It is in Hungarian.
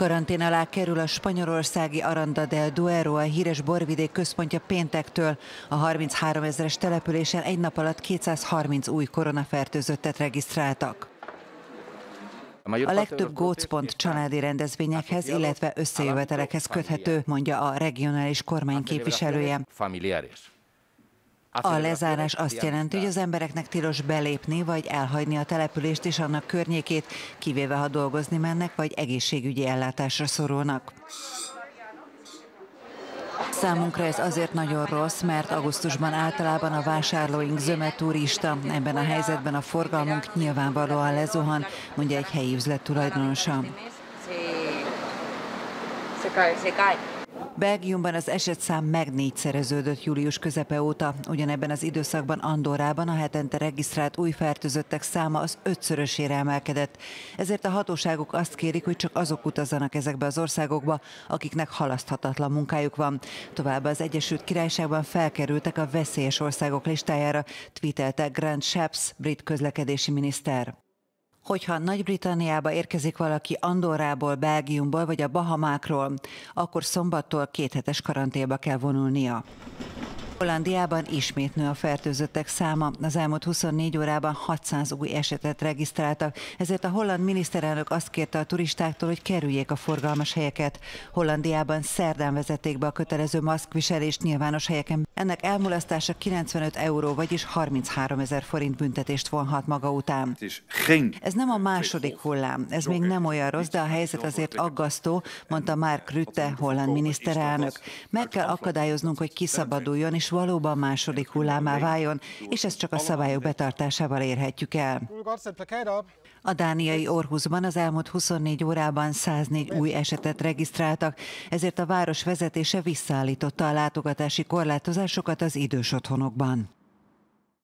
Karantén alá kerül a spanyolországi Aranda del Duero, a híres borvidék központja péntektől. A 33 ezeres településen egy nap alatt 230 új koronafertőzöttet regisztráltak. A legtöbb gócpont családi rendezvényekhez, illetve összejövetelekhez köthető, mondja a regionális kormány képviselője. A lezárás azt jelenti, hogy az embereknek tilos belépni vagy elhagyni a települést és annak környékét, kivéve ha dolgozni mennek vagy egészségügyi ellátásra szorulnak. Számunkra ez azért nagyon rossz, mert augusztusban általában a vásárlóink zöme turista. Ebben a helyzetben a forgalmunk nyilvánvalóan lezuhan, mondja egy helyi üzlet tulajdonosa. Belgiumban az esetszám meg négyszereződött július közepe óta. Ugyanebben az időszakban Andorában a hetente regisztrált új fertőzöttek száma az ötszörösére emelkedett. Ezért a hatóságok azt kérik, hogy csak azok utazzanak ezekbe az országokba, akiknek halaszthatatlan munkájuk van. Továbbá az Egyesült Királyságban felkerültek a veszélyes országok listájára, tweetelte Grant Shapps, brit közlekedési miniszter. Hogyha Nagy-Britanniába érkezik valaki Andorrából, Belgiumból vagy a Bahamákról, akkor szombattól kéthetes karanténba kell vonulnia. Hollandiában ismét nő a fertőzöttek száma. Az elmúlt 24 órában 600 új esetet regisztráltak, ezért a holland miniszterelnök azt kérte a turistáktól, hogy kerüljék a forgalmas helyeket. Hollandiában szerdán vezették be a kötelező maszkviselést nyilvános helyeken. Ennek elmulasztása 95 euró, vagyis 33 ezer forint büntetést vonhat maga után. Ez nem a második hullám, ez még nem olyan rossz, de a helyzet azért aggasztó, mondta Mark Rutte, holland miniszterelnök. Meg kell akadályoznunk, hogy kiszabaduljon, és valóban második hullámá váljon, és ezt csak a szabályok betartásával érhetjük el. A dániai Orhusban az elmúlt 24 órában 104 új esetet regisztráltak, ezért a város vezetése visszaállította a látogatási korlátozásokat az idős otthonokban.